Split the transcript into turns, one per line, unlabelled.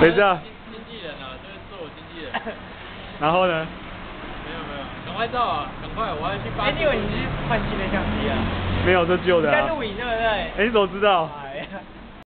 没事啊。
经纪人啊，就是做我经纪人。
然后呢？
没有没有，赶快照啊！赶快，我要去。
哎，你以为你是换新的相机啊？
没有，这旧的。
在录影对不对？
哎，你怎么知道？